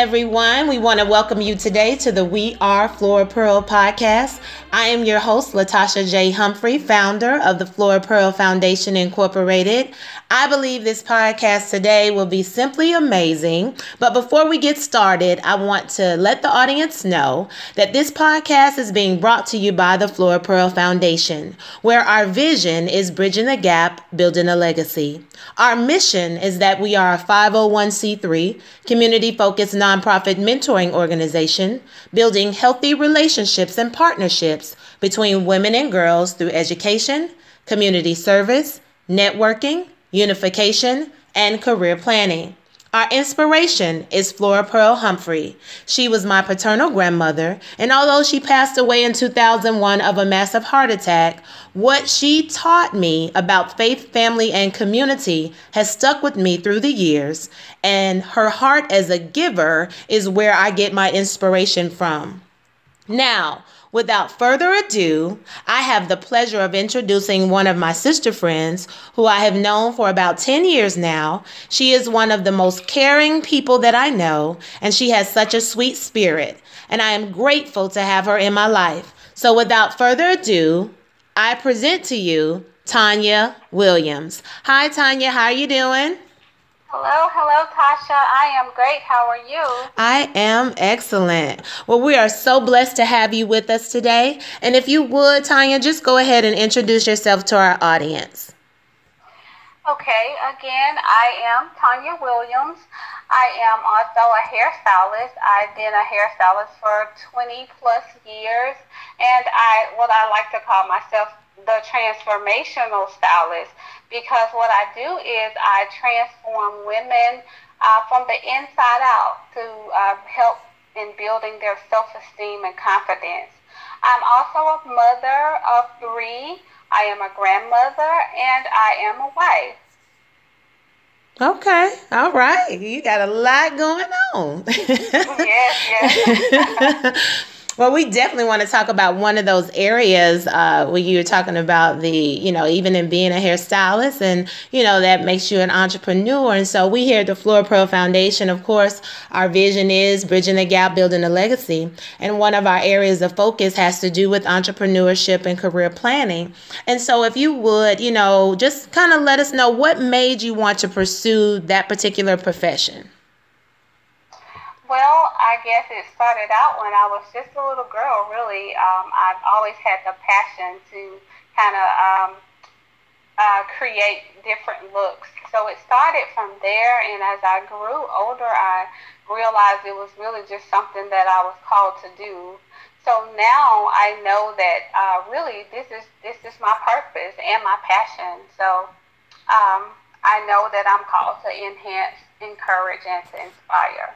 Everyone. We want to welcome you today to the We Are Flora Pearl podcast. I am your host, Latasha J. Humphrey, founder of the Flora Pearl Foundation Incorporated. I believe this podcast today will be simply amazing. But before we get started, I want to let the audience know that this podcast is being brought to you by the Flora Pearl Foundation, where our vision is bridging the gap, building a legacy. Our mission is that we are a 501c3 community focused nonprofit mentoring organization, building healthy relationships and partnerships between women and girls through education, community service, networking, unification, and career planning. Our inspiration is Flora Pearl Humphrey. She was my paternal grandmother, and although she passed away in 2001 of a massive heart attack, what she taught me about faith, family, and community has stuck with me through the years, and her heart as a giver is where I get my inspiration from. Now, Without further ado, I have the pleasure of introducing one of my sister friends who I have known for about 10 years now. She is one of the most caring people that I know, and she has such a sweet spirit, and I am grateful to have her in my life. So, without further ado, I present to you Tonya Williams. Hi, Tonya, how are you doing? Hello, hello, Tasha. I am great. How are you? I am excellent. Well, we are so blessed to have you with us today. And if you would, Tonya, just go ahead and introduce yourself to our audience. Okay, again, I am Tonya Williams. I am also a hairstylist. I've been a hairstylist for 20 plus years, and I what I like to call myself the transformational stylist because what I do is I transform women uh, from the inside out to uh, help in building their self-esteem and confidence. I'm also a mother of three. I am a grandmother and I am a wife. Okay, all right. You got a lot going on. yes, yes. Well, we definitely want to talk about one of those areas uh, where you were talking about the, you know, even in being a hairstylist and, you know, that makes you an entrepreneur. And so we here at the Flora Pearl Foundation, of course, our vision is bridging the gap, building a legacy. And one of our areas of focus has to do with entrepreneurship and career planning. And so if you would, you know, just kind of let us know what made you want to pursue that particular profession. Well, I guess it started out when I was just a little girl, really. Um, I've always had the passion to kind of um, uh, create different looks. So it started from there, and as I grew older, I realized it was really just something that I was called to do. So now I know that uh, really this is this is my purpose and my passion. So um, I know that I'm called to enhance, encourage, and to inspire.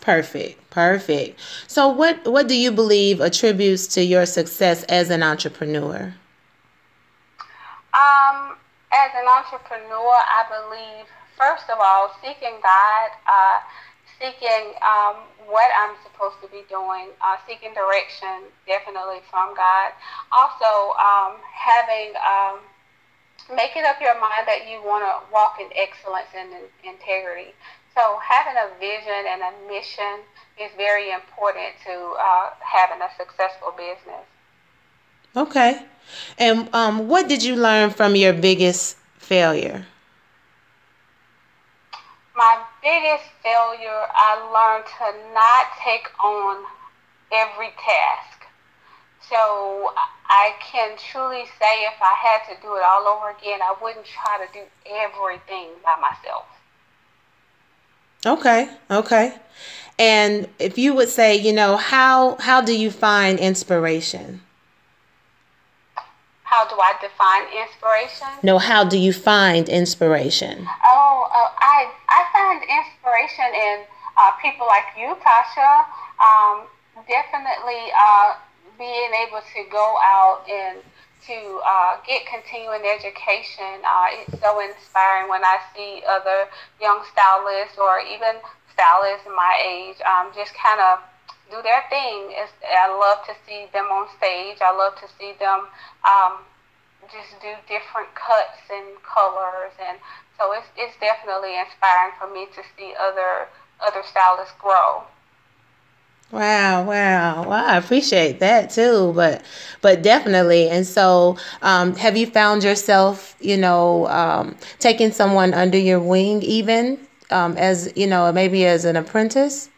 Perfect. Perfect. So what what do you believe attributes to your success as an entrepreneur? Um, as an entrepreneur, I believe first of all seeking God, uh, seeking um, what I'm supposed to be doing, uh, seeking direction definitely from God. Also, um, having um, making up your mind that you want to walk in excellence and in integrity. So having a vision and a mission is very important to uh, having a successful business. Okay. And um, what did you learn from your biggest failure? My biggest failure, I learned to not take on every task. So I can truly say if I had to do it all over again, I wouldn't try to do everything by myself. Okay, okay. And if you would say, you know, how how do you find inspiration? How do I define inspiration? No, how do you find inspiration? Oh, uh, I I find inspiration in uh, people like you, Tasha. Um, definitely uh, being able to go out and to uh, get continuing education. Uh, it's so inspiring when I see other young stylists or even stylists my age um, just kind of do their thing. It's, I love to see them on stage. I love to see them um, just do different cuts and colors. And so it's, it's definitely inspiring for me to see other other stylists grow. Wow, wow, wow! I appreciate that too, but but definitely. And so, um, have you found yourself, you know, um, taking someone under your wing, even um, as you know, maybe as an apprentice?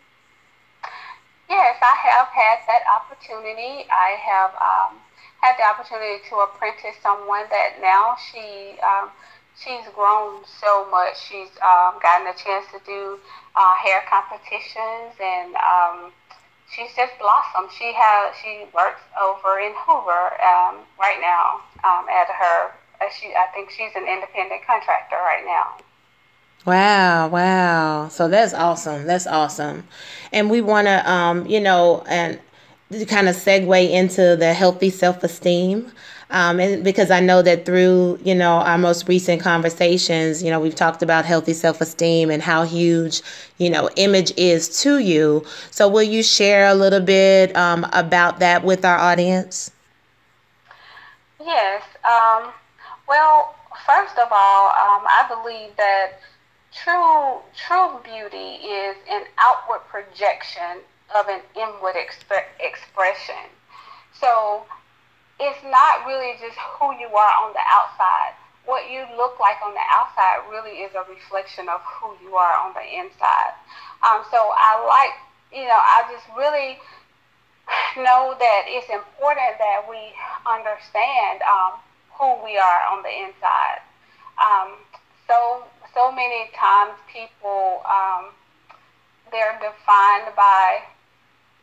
Yes, I have had that opportunity. I have um, had the opportunity to apprentice someone that now she um, she's grown so much. She's um, gotten a chance to do uh, hair competitions and um, she's just blossomed. She has she works over in Hoover um, right now um, at her. Uh, she I think she's an independent contractor right now. Wow, wow. So that's awesome. That's awesome. And we want to, um, you know, and kind of segue into the healthy self esteem. Um, and because I know that through you know our most recent conversations, you know we've talked about healthy self esteem and how huge you know image is to you. So will you share a little bit um, about that with our audience? Yes. Um, well, first of all, um, I believe that true true beauty is an outward projection of an inward exp- expression. So it's not really just who you are on the outside. What you look like on the outside really is a reflection of who you are on the inside. Um, so I like, you know, I just really know that it's important that we understand um, who we are on the inside. Um, so so many times people um, they're defined by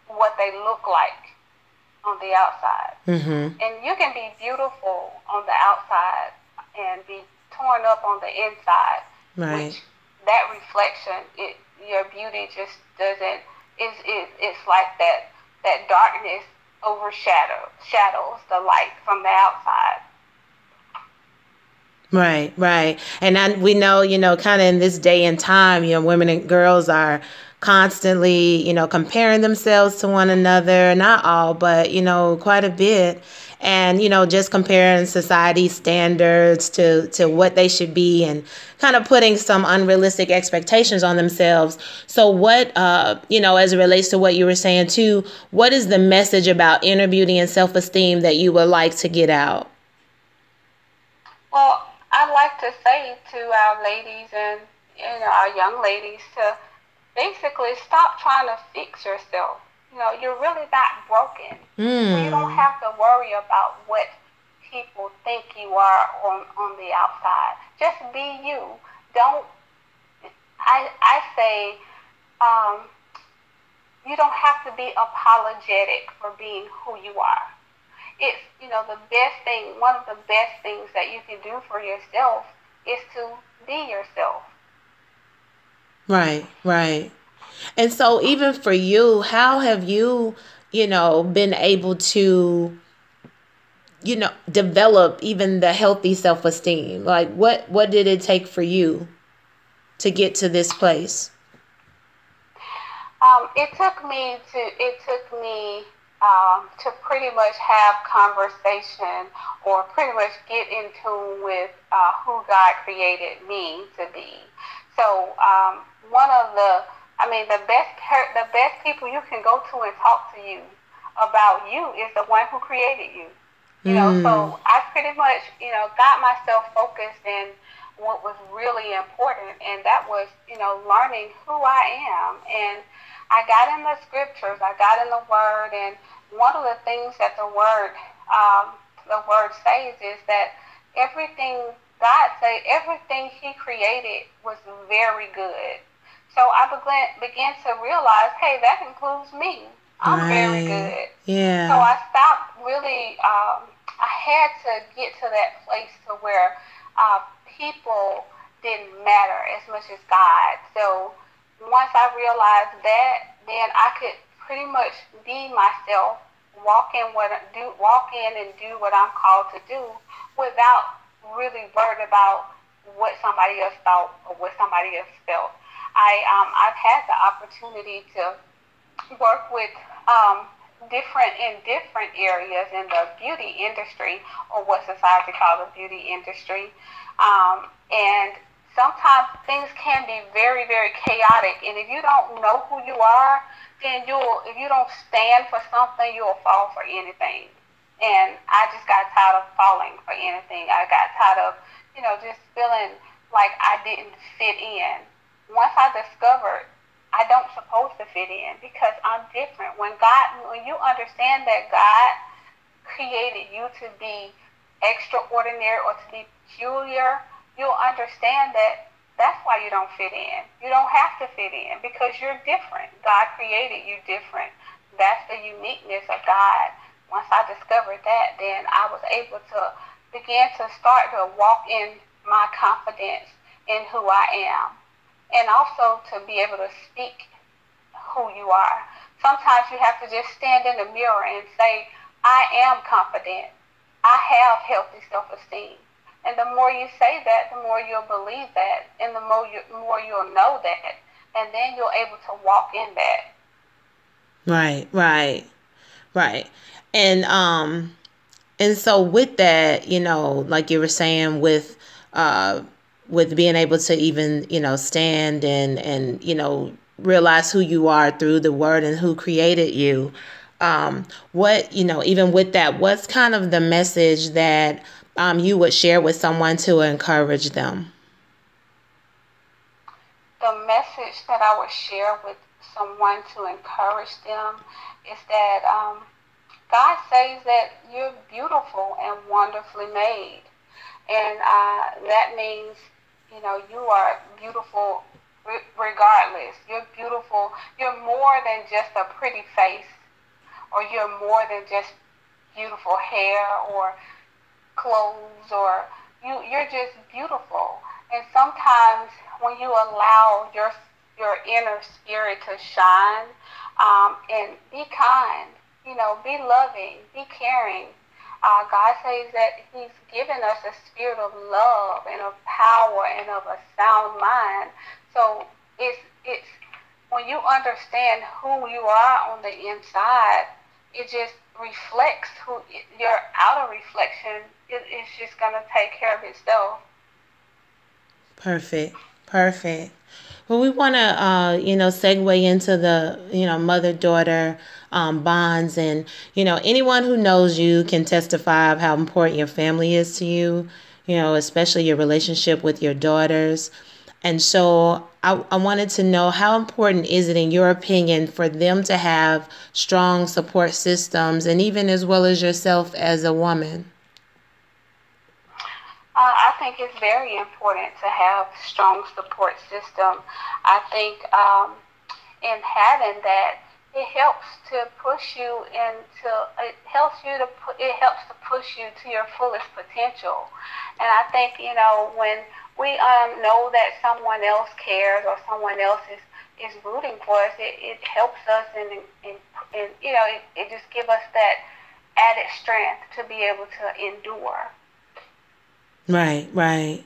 what they look like on the outside. Mm-hmm. And you can be beautiful on the outside and be torn up on the inside. Right. Which that reflection, it your beauty just doesn't. It's it, it's like that that darkness overshadow shadows the light from the outside. Right, right. And I, we know, you know, kind of in this day and time, you know, women and girls are constantly, you know, comparing themselves to one another. Not all, but, you know, quite a bit. And, you know, just comparing society standards to, to what they should be and kind of putting some unrealistic expectations on themselves. So, what, uh, you know, as it relates to what you were saying too, what is the message about inner beauty and self esteem that you would like to get out? Well, I'd like to say to our ladies and, you know, our young ladies to basically stop trying to fix yourself. You know, you're really not broken. Mm. you don't have to worry about what people think you are on, on the outside. Just be you. Don't, I, I say, um, you don't have to be apologetic for being who you are. It's, you know, the best thing, one of the best things that you can do for yourself is to be yourself. Right, right. And so even for you, how have you, you know, been able to you know, develop even the healthy self-esteem? Like what what did it take for you to get to this place? Um, it took me to it took me um, to pretty much have conversation or pretty much get in tune with uh, who God created me to be. So um, one of the, I mean, the best the best people you can go to and talk to you about you is the one who created you. You know, mm. so I pretty much, you know, got myself focused in what was really important, and that was, you know, learning who I am. And I got in the scriptures, I got in the Word, and one of the things that the Word, um, the Word says is that everything God said, everything He created was very good. So I began began to realize, hey, that includes me. I'm right. very good. Yeah. So I stopped really. Um, I had to get to that place to where uh, people didn't matter as much as God. So once I realized that, then I could pretty much be myself, walk in what do, walk in and do what I'm called to do, without really worried about what somebody else thought or what somebody else felt. I um, I've had the opportunity to work with um, different in different areas in the beauty industry or what society calls the beauty industry, um, and sometimes things can be very, very chaotic. And if you don't know who you are, then you'll, if you don't stand for something, you'll fall for anything. And I just got tired of falling for anything. I got tired of, you know, just feeling like I didn't fit in. Once I discovered I don't supposed to fit in because I'm different. When God, when you understand that God created you to be extraordinary or to be peculiar, you'll understand that that's why you don't fit in. You don't have to fit in because you're different. God created you different. That's the uniqueness of God. Once I discovered that, then I was able to begin to start to walk in my confidence in who I am. And also to be able to speak who you are. Sometimes you have to just stand in the mirror and say, I am confident. I have healthy self-esteem. And the more you say that, the more you'll believe that, and the more you more you'll know that, and then you're able to walk in that. Right, right, right, and um, and so with that, you know, like you were saying, with uh, with being able to even you know stand and and you know realize who you are through the word and who created you um, what you know even with that what's kind of the message that um, you would share with someone to encourage them? The message that I would share with someone to encourage them is that um, God says that you're beautiful and wonderfully made. And uh, that means, you know, you are beautiful regardless. You're beautiful. You're more than just a pretty face, or you're more than just beautiful hair, or clothes or you you're just beautiful. And sometimes when you allow your your inner spirit to shine um, and be kind, you know, be loving, be caring. Uh, God says that He's given us a spirit of love and of power and of a sound mind. So it's it's when you understand who you are on the inside, it just reflects who your outer reflection it, just gonna take care of itself. Perfect. Perfect. Well, we want to, uh, you know, segue into the, you know, mother daughter um, bonds. And, you know, anyone who knows you can testify of how important your family is to you, you know, especially your relationship with your daughters. And so I, I wanted to know how important is it, in your opinion, for them to have strong support systems and even as well as yourself as a woman? Uh, I think it's very important to have strong support system. I think um, in having that, it helps to push you into. It helps you to. It helps to push you to your fullest potential. And I think you know when we um, know that someone else cares or someone else is is rooting for us, it, it helps us and, and, and you know it, it just gives us that added strength to be able to endure. Right, right.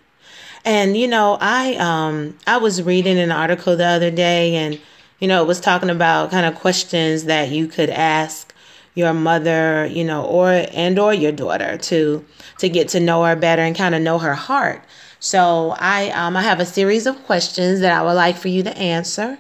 And you know, I um I was reading an article the other day and you know, it was talking about kind of questions that you could ask your mother, you know, or and or your daughter to to get to know her better and kind of know her heart. So I um I have a series of questions that I would like for you to answer.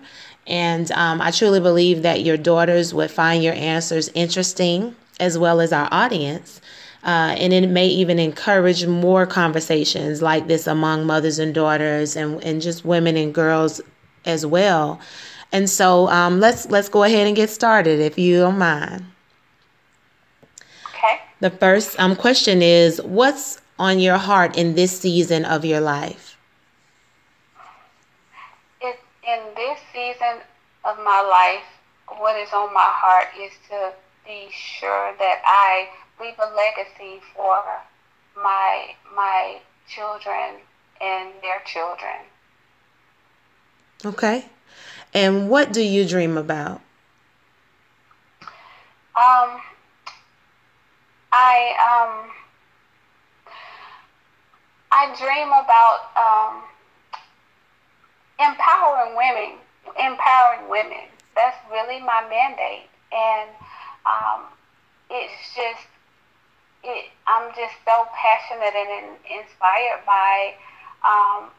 And um, I truly believe that your daughters would find your answers interesting as well as our audience. Uh, and it may even encourage more conversations like this among mothers and daughters and, and just women and girls as well. And so um, let's let's go ahead and get started if you don't mind. Okay. The first um, question is what's on your heart in this season of your life? It, in this season of my life, what is on my heart is to be sure that I leave a legacy for my my children and their children. Okay. And what do you dream about? Um, I um, I dream about um, empowering women, empowering women. That's really my mandate, and um, it's just it, I'm just so passionate and in, inspired by um,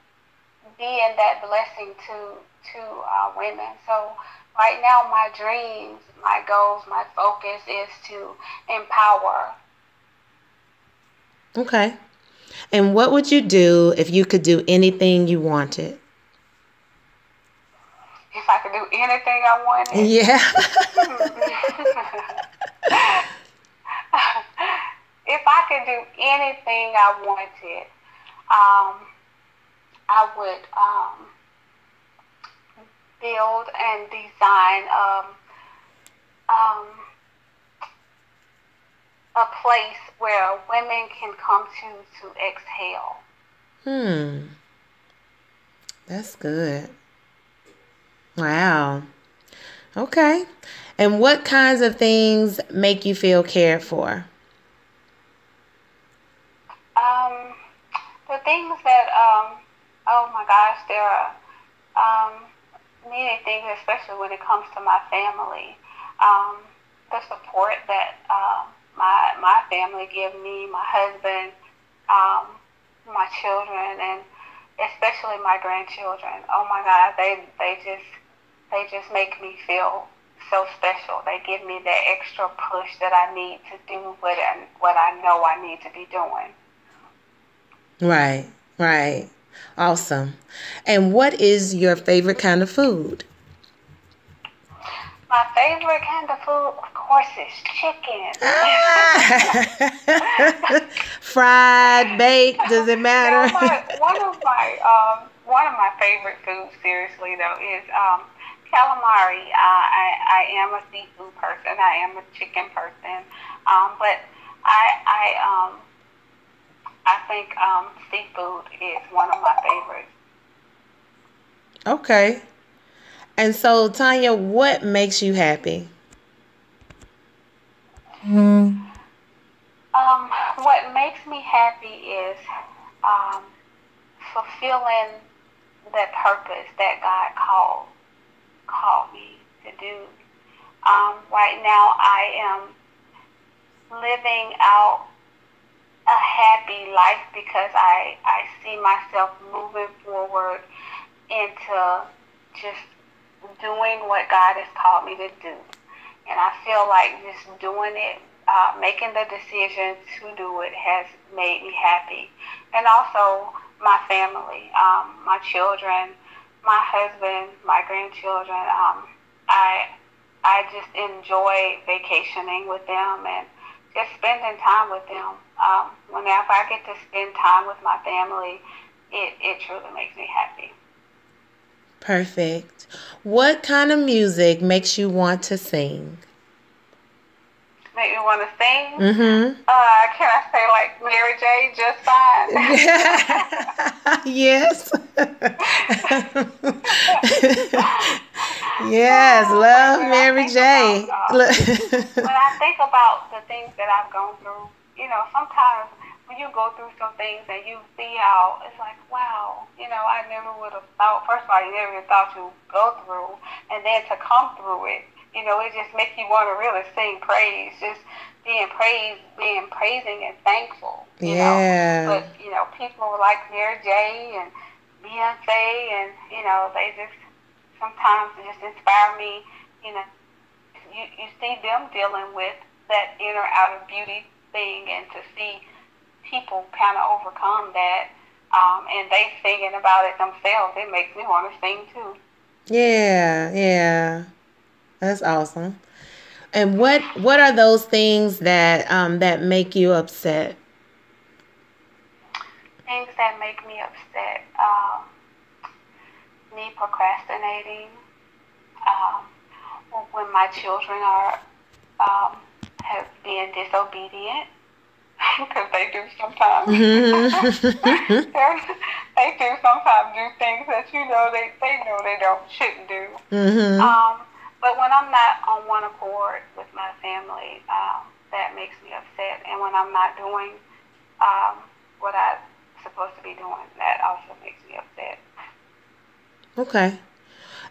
being that blessing to to uh, women. So right now, my dreams, my goals, my focus is to empower. Okay. And what would you do if you could do anything you wanted? If I could do anything I wanted? Yeah. if I could do anything I wanted, um, I would um, build and design um, um, a place where women can come to to exhale. Hmm. That's good. Wow. Okay. And what kinds of things make you feel cared for? Um, the things that, um, oh my gosh, there are um, many things, especially when it comes to my family. Um, the support that uh, my my family give me, my husband, um, my children, and especially my grandchildren. Oh my God, they they just they just make me feel so special. They give me that extra push that I need to do what I, what I know I need to be doing. Right, right. Awesome. And what is your favorite kind of food? My favorite kind of food, of course, is chicken. Fried, baked, does it matter? You know, my, one of my um, one of my favorite foods, seriously though, is um, calamari. Uh, I I am a seafood person. I am a chicken person, um, but I I um I think um, seafood is one of my favorites. Okay. And so, Tonya, what makes you happy? Mm. Um, what makes me happy is um, fulfilling that purpose that God called called me to do. Um, right now, I am living out a happy life because I, I see myself moving forward into just doing what God has called me to do. And I feel like just doing it, uh, making the decision to do it has made me happy. And also my family, um, my children, my husband, my grandchildren. Um, I, I just enjoy vacationing with them and just spending time with them. Um, whenever I get to spend time with my family, it, it truly makes me happy. Perfect. What kind of music makes you want to sing? Make me want to sing? Mm-hmm. Uh, can I say like Mary J. Just fine? yes. yes, love Mary J. About, uh, when I think about the things that I've gone through, you know, sometimes when you go through some things and you see how it's like, wow, you know, I never would have thought. First of all, you never thought you'd go through, and then to come through it, you know, it just makes you want to really sing praise, just being praised, being praising and thankful. You yeah. Know? But you know, people like Mary J. and Beyonce, and you know, they just sometimes it just inspire me. You know, you you see them dealing with that inner outer beauty thing, and to see people kind of overcome that, um, and they singing about it themselves, it makes me want to sing too. Yeah, yeah, that's awesome. And what what are those things that um, that make you upset? Things that make me upset. Um, me procrastinating. Um, when my children are um, have been disobedient because they do sometimes. Mm-hmm. they do sometimes do things that you know they, they know they don't shouldn't do. Mm-hmm. Um, but when I'm not on one accord with my family, um, that makes me upset. And when I'm not doing um, what I'm supposed to be doing, that also makes me upset. Okay.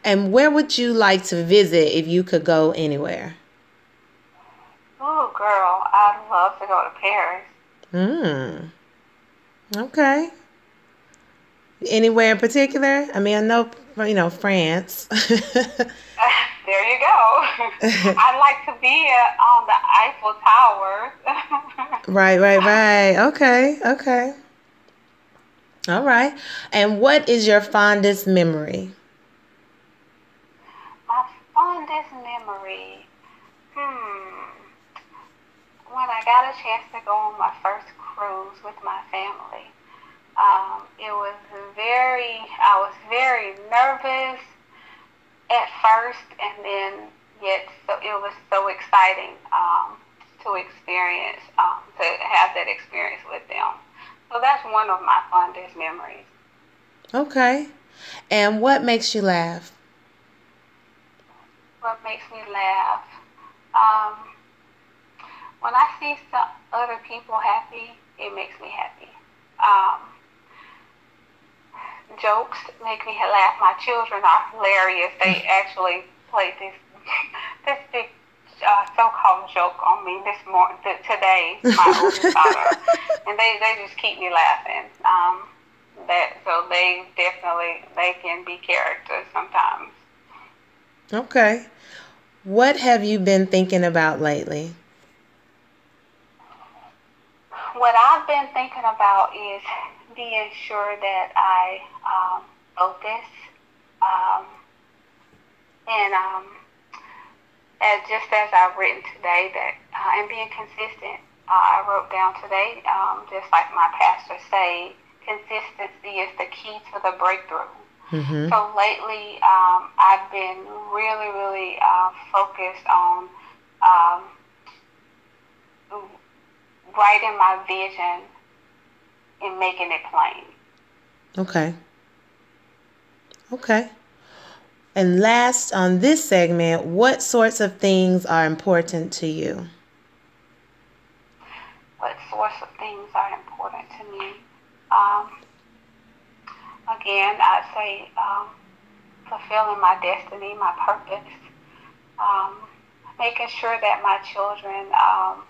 And where would you like to visit if you could go anywhere? Oh, girl, I'd love to go to Paris. Hmm. Okay. Anywhere in particular? I mean, I know you know France. there you go. I'd like to be on the Eiffel Tower. right, right, right. Okay, okay. All right. And what is your fondest memory? My fondest memory. Hmm. When I got a chance to go on my first cruise with my family. Um, it was very, I was very nervous at first, and then yet so it was so exciting um, to experience, um, to have that experience with them. So that's one of my fondest memories. Okay. And what makes you laugh? What makes me laugh? Um, when I see some other people happy, it makes me happy. Um, jokes make me laugh. My children are hilarious. They actually play this this big uh, so-called joke on me this morning, today, my oldest daughter, and they, they just keep me laughing. Um, that so they definitely they can be characters sometimes. Okay, what have you been thinking about lately? What I've been thinking about is being sure that I um, focus um, and um, as just as I've written today, that uh, and being consistent. Uh, I wrote down today, um, just like my pastor said, consistency is the key to the breakthrough. Mm-hmm. So lately, um, I've been really, really uh, focused on um, writing my vision and making it plain. Okay. Okay. And last on this segment, what sorts of things are important to you? What sorts of things are important to me? Um, again, I'd say um, fulfilling my destiny, my purpose, um, making sure that my children um,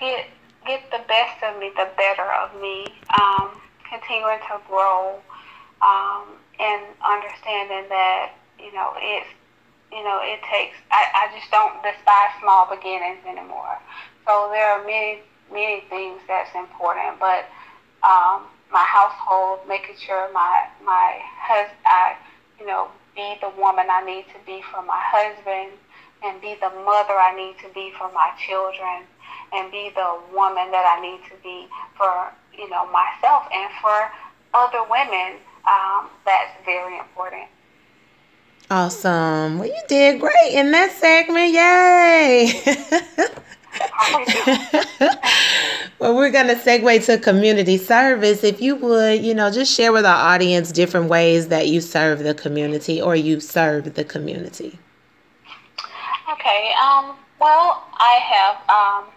get get the best of me, the better of me, um, continuing to grow um, and understanding that you know it's you know it takes. I, I just don't despise small beginnings anymore. So there are many many things that's important, but um, my household, making sure my my husband, I you know be the woman I need to be for my husband, and be the mother I need to be for my children, and be the woman that I need to be for you know myself and for other women um, that's very important. Awesome. Well, you did great in that segment. Yay. well, we're going to segue to community service. If you would, you know, just share with our audience different ways that you serve the community or you serve the community. Okay. Um, well, I have um,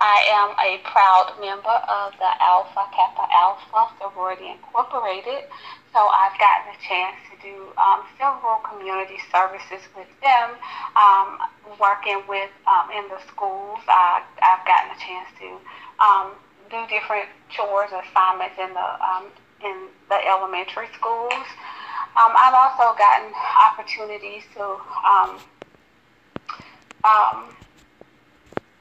I am a proud member of the Alpha Kappa Alpha Sorority Incorporated. So I've gotten a chance to do um, several community services with them, um, working with um, in the schools. I, I've gotten a chance to um, do different chores, assignments in the um, in the elementary schools. Um, I've also gotten opportunities to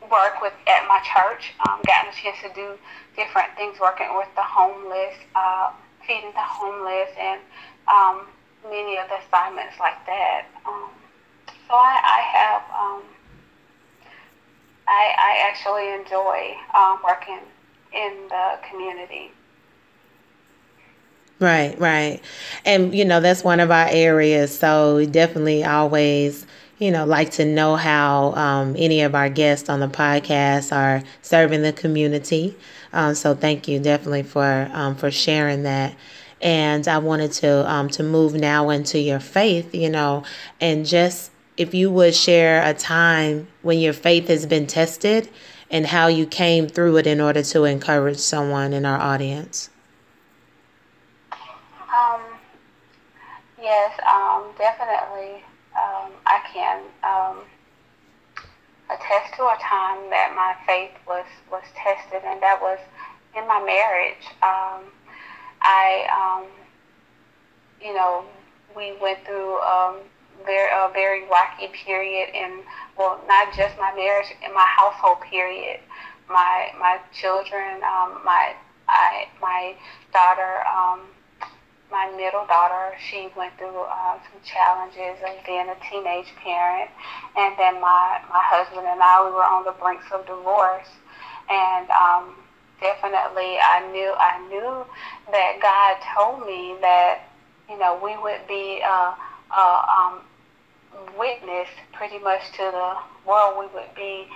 work with at my church. Um, gotten a chance to do different things, working with the homeless, uh, feeding the homeless, and um, many of the assignments like that. Um, so I, I have, um, I, I actually enjoy um, working in the community. Right, right. And, you know, that's one of our areas. So definitely always you know, like to know how um, any of our guests on the podcast are serving the community. Um, so thank you definitely for um, for sharing that. And I wanted to um, to move now into your faith, you know, and just if you would share a time when your faith has been tested and how you came through it in order to encourage someone in our audience. Um, yes, um, definitely um, I can um, attest to a time that my faith was, was tested, and that was in my marriage. Um, I, um, you know, we went through um, very, a very rocky period in, well, not just my marriage, in my household period. My my children, um, my I, my daughter, my middle daughter, she went through uh, some challenges of being a teenage parent, and then my my husband and I we were on the brinks of divorce, and um, definitely I knew I knew that God told me that you know we would be a, a um, witness pretty much to the world. We would be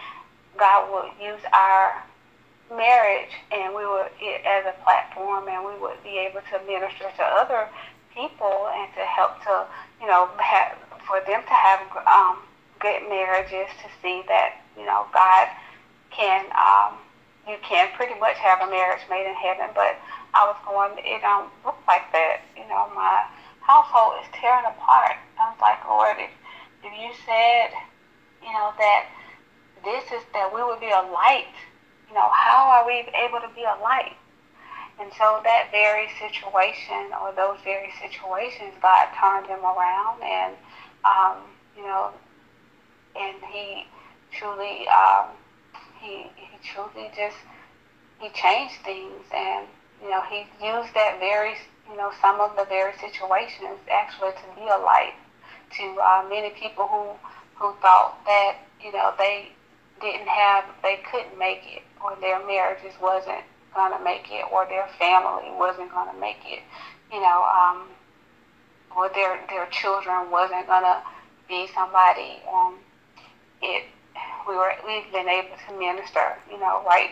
God would use our marriage and we would as a platform and we would be able to minister to other people and to help to you know have, for them to have um, good marriages to see that you know God can um, you can pretty much have a marriage made in heaven. But I was going it don't look like that you know my household is tearing apart. I was like Lord if, if you said you know that this is that we would be a light you know, how are we able to be a light? And so that very situation or those very situations, God turned him around and, um, you know, and he truly, um, he, he truly just, he changed things and, you know, he used that very, you know, some of the very situations actually to be a light to uh, many people who, who thought that, you know, they didn't have, they couldn't make it or their marriages wasn't going to make it, or their family wasn't going to make it, you know, um, or their their children wasn't going to be somebody. Um, it we were we've been able to minister, you know, right,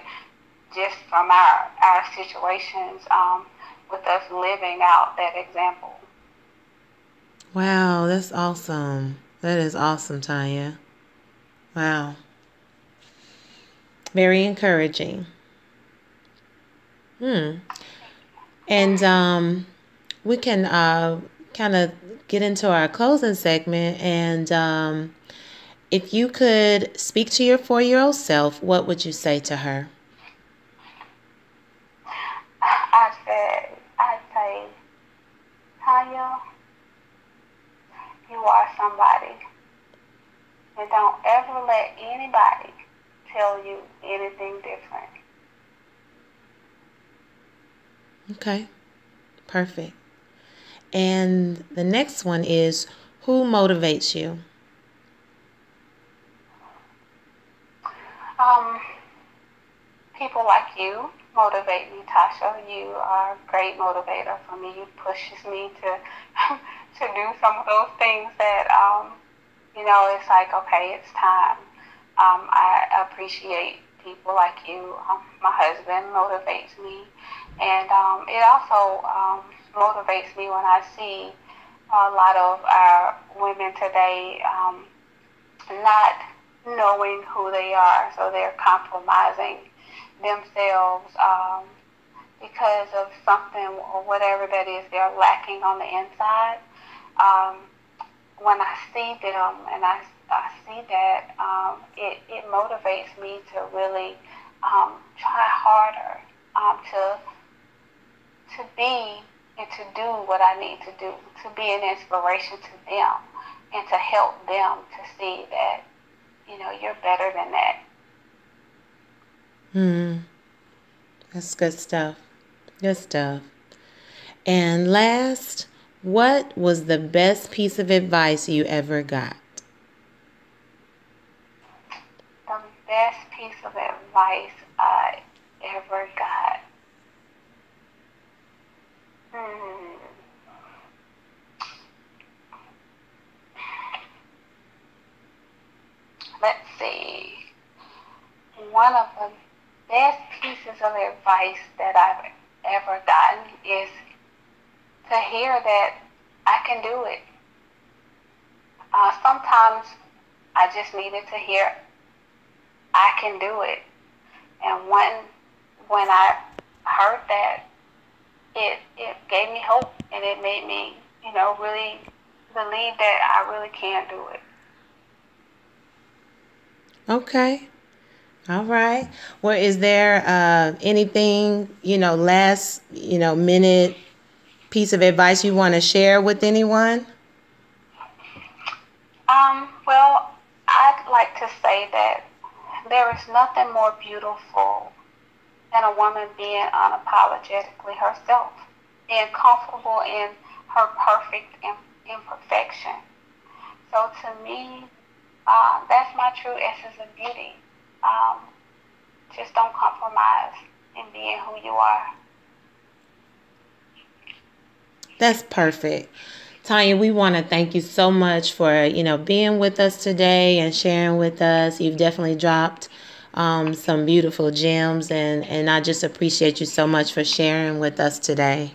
just from our our situations, um, with us living out that example. Wow, that's awesome. That is awesome, Tonya. Wow. Very encouraging. Hmm. And um, we can uh, kind of get into our closing segment. And um, if you could speak to your four year old self, what would you say to her? I I say, Tonya, you are somebody. And don't ever let anybody tell you anything different. Okay, perfect. And the next one is who motivates you? Um, people like you motivate me, Tasha. You are a great motivator for me. You pushes me to to do some of those things that um, you know, it's like, okay, it's time. Um, I appreciate people like you. Um, my husband motivates me, and um, it also um, motivates me when I see a lot of our women today um, not knowing who they are, so they're compromising themselves um, because of something or whatever that is they're lacking on the inside. Um, when I see them and I I see that um, it, it motivates me to really um, try harder um, to to be and to do what I need to do, to be an inspiration to them and to help them to see that, you know, you're better than that. Hmm. That's good stuff. Good stuff. And last, what was the best piece of advice you ever got? Best piece of advice I ever got. Hmm. Let's see. One of the best pieces of advice that I've ever gotten is to hear that I can do it. Uh, sometimes I just needed to hear I can do it. And when when I heard that, it it gave me hope and it made me, you know, really believe that I really can do it. Okay. All right. Well, is there uh, anything, you know, last, you know, minute piece of advice you want to share with anyone? Um, well, I'd like to say that there is nothing more beautiful than a woman being unapologetically herself, being comfortable in her perfect imperfection. So to me, uh, that's my true essence of beauty. Um, just don't compromise in being who you are. That's perfect. Tonya, we want to thank you so much for, you know, being with us today and sharing with us. You've definitely dropped um, some beautiful gems, and, and I just appreciate you so much for sharing with us today.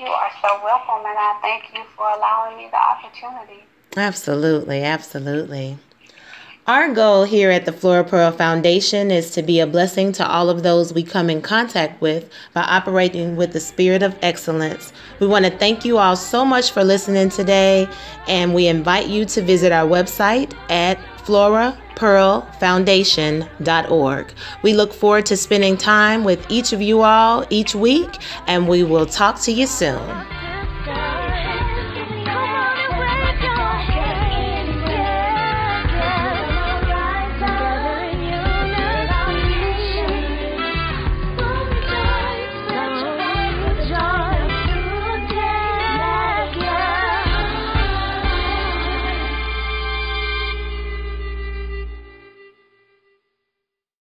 You are so welcome, and I thank you for allowing me the opportunity. Absolutely, absolutely. Our goal here at the Flora Pearl Foundation is to be a blessing to all of those we come in contact with by operating with the spirit of excellence. We want to thank you all so much for listening today, and we invite you to visit our website at florapearlfoundation.org. We look forward to spending time with each of you all each week, and we will talk to you soon.